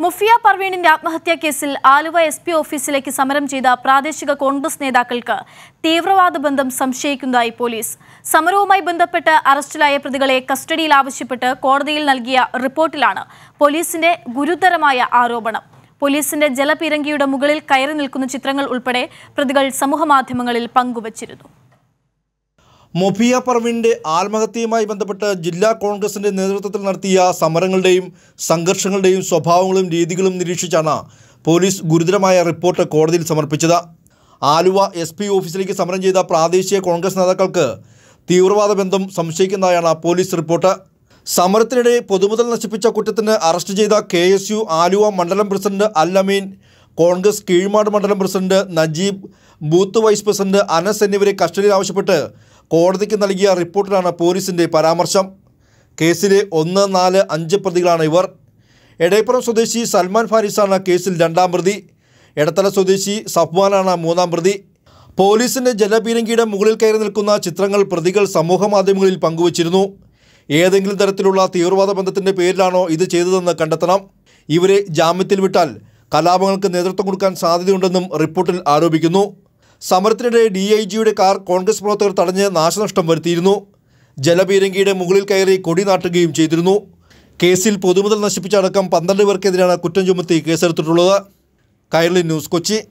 മുഫിയ പർവീണിന്റെ ആത്മഹത്യാ കേസിൽ Aluva S P ഓഫീസിലേക്ക് സമരം ചെയ്ത പ്രാദേശിക കോൺഗ്രസ് നേതാക്കൾക്ക് തീവ്രവാദ ബന്ധം സംശയിക്കുന്നതായി പോലീസ്. സമരവുമായി ബന്ധപ്പെട്ട് അറസ്റ്റിലായ പ്രതികളെ കസ്റ്റഡിയിൽ ആവശ്യപ്പെട്ട് കോടതിയിൽ നൽകിയ റിപ്പോർട്ടിലാണ് പോലീസിന്റെ ഗുരുതരമായ ആരോപണം. പോലീസിന്റെ ജലപീരങ്കിയുടെ മുകളിൽ കയറി നിൽക്കുന്ന ചിത്രങ്ങൾ ഉൾപ്പെടെ പ്രതികൾ സമൂഹമാധ്യമങ്ങളിൽ പങ്കുവച്ചിരുന്നു. മൊഫിയ പർവിന്റെ ആത്മഹത്യയുമായി ബന്ധപ്പെട്ട് ജില്ലാ കോൺഗ്രസിന്റെ നേതൃത്വത്തിൽ നടത്തിയ സമരങ്ങളുടെയും സംഘർഷങ്ങളുടെയും സ്വഭാവങ്ങളും രീതികളും നിരീക്ഷിച്ചാണ് പോലീസ് ഗുരുതരമായ റിപ്പോർട്ട് കോടതിയിൽ സമർപ്പിച്ചത്. ആലുവ എസ് പി ഓഫീസിലേക്ക് സമരം ചെയ്ത പ്രാദേശിക കോൺഗ്രസ് നേതാക്കൾക്ക് തീവ്രവാദ ബന്ധം സംശയിക്കുന്നതായാണ് പോലീസ് റിപ്പോർട്ട്. സമരത്തിനിടെ പൊതുമുതൽ നശിപ്പിച്ച കുറ്റത്തിന് അറസ്റ്റ് ചെയ്ത കെ എസ് ആലുവ മണ്ഡലം പ്രസിഡന്റ് അല്ലമീൻ കോൺഗ്രസ് കീഴ്മാട് മണ്ഡലം president Najeeb booth vice president Anas എന്നിവരെ കസ്റ്റഡിയിൽ ആവശ്യപ്പെട്ട് കോടതിക്ക് നൽകിയ റിപ്പോർട്ടിലാണ് പോലീസിന്റെ പരാമർശം. കേസിലെ ഒന്ന് നാല് അഞ്ച് പ്രതികളാണ് ഇവർ. എടയപ്പുറം സ്വദേശി സൽമാൻ ഫാരിസാണ് കേസിൽ രണ്ടാം പ്രതി. എടത്തല സ്വദേശി സഫ്വാനാണ് മൂന്നാം പ്രതി. പോലീസിന്റെ ജലപീരങ്കിയുടെ മുകളിൽ കയറി നിൽക്കുന്ന ചിത്രങ്ങൾ പ്രതികൾ സമൂഹ മാധ്യമങ്ങളിൽ പങ്കുവച്ചിരുന്നു. ഏതെങ്കിലും തരത്തിലുള്ള തീവ്രവാദ ബന്ധത്തിന്റെ പേരിലാണോ ഇത് ചെയ്തതെന്ന് കണ്ടെത്തണം. ഇവരെ ജാമ്യത്തിൽ വിട്ടാൽ കലാപങ്ങൾക്ക് നേതൃത്വം കൊടുക്കാൻ സാധ്യതയുണ്ടെന്നും റിപ്പോർട്ടിൽ ആരോപിക്കുന്നു. സമരത്തിനിടെ ഡി ഐ ജിയുടെ കാർ കോൺഗ്രസ് പ്രവർത്തകർ തടഞ്ഞ് നാശനഷ്ടം വരുത്തിയിരുന്നു. ജലപീരങ്കിയുടെ മുകളിൽ കയറി കൊടി നാട്ടുകയും ചെയ്തിരുന്നു. കേസിൽ പൊതുമുതൽ നശിപ്പിച്ചടക്കം പന്ത്രണ്ട് പേർക്കെതിരാണ് കുറ്റം ചുമത്തി കേസെടുത്തിട്ടുള്ളത്. കൈരളി ന്യൂസ് കൊച്ചി.